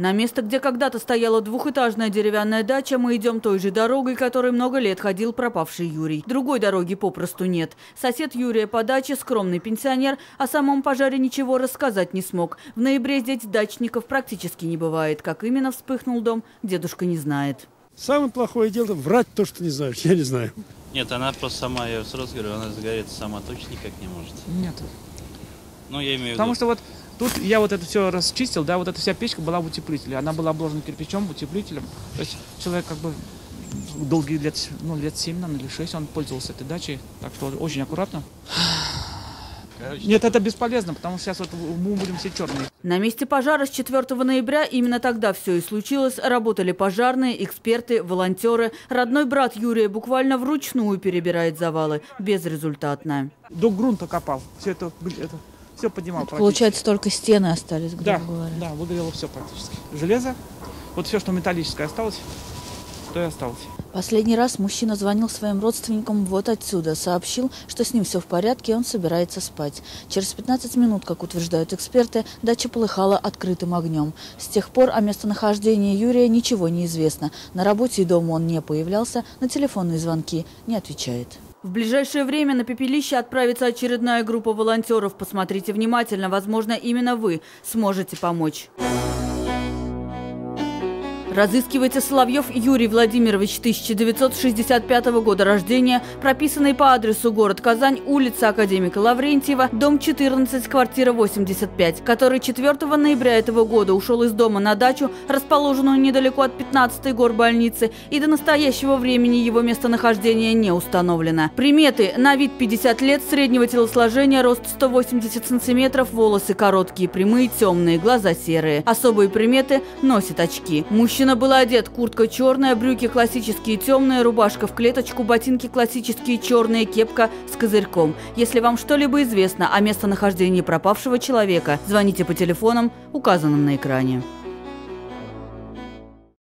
На место, где когда-то стояла двухэтажная деревянная дача, мы идем той же дорогой, которой много лет ходил пропавший Юрий. Другой дороги попросту нет. Сосед Юрия по даче – скромный пенсионер, о самом пожаре ничего рассказать не смог. В ноябре здесь дачников практически не бывает. Как именно вспыхнул дом, дедушка не знает. Самое плохое дело – врать то, что не знаешь. Я не знаю. Нет, она просто сама, я сразу говорю, она загореться сама точно никак не может. Нет. Ну, я имею в Потому виду... что вот тут я вот это все расчистил, да, вот эта вся печка была в утеплителе. Она была обложена кирпичом, утеплителем. То есть человек как бы долгие лет, ну, лет 7, наверное, или 6 он пользовался этой дачей. Так что очень аккуратно. Короче, Нет, это бесполезно, потому что сейчас вот мы будем все черные. На месте пожара с 4 ноября именно тогда все и случилось. Работали пожарные, эксперты, волонтеры. Родной брат Юрия буквально вручную перебирает завалы. Безрезультатно. До грунта копал. Все это, это все поднимал. практически. Получается, только стены остались, грубо Да, говоря. да, выгорело все практически. Железо, вот все, что металлическое осталось, то и осталось. Последний раз мужчина звонил своим родственникам вот отсюда. Сообщил, что с ним все в порядке, и он собирается спать. Через 15 минут, как утверждают эксперты, дача полыхала открытым огнем. С тех пор о местонахождении Юрия ничего не известно. На работе и дома он не появлялся, на телефонные звонки не отвечает. В ближайшее время на пепелище отправится очередная группа волонтеров. Посмотрите внимательно, возможно, именно вы сможете помочь. Разыскивается Соловьев Юрий Владимирович, 1965 года рождения, прописанный по адресу город Казань, улица Академика Лаврентьева, дом 14, квартира 85, который 4 ноября этого года ушел из дома на дачу, расположенную недалеко от 15-й горбольницы, и до настоящего времени его местонахождение не установлено. Приметы. На вид 50 лет, среднего телосложения, рост 180 сантиметров, волосы короткие, прямые, темные, глаза серые. Особые приметы. Носит очки. Мужчина был одет. Куртка черная, брюки классические темные, рубашка в клеточку, ботинки классические черные, кепка с козырьком. Если вам что-либо известно о местонахождении пропавшего человека, звоните по телефонам, указанным на экране.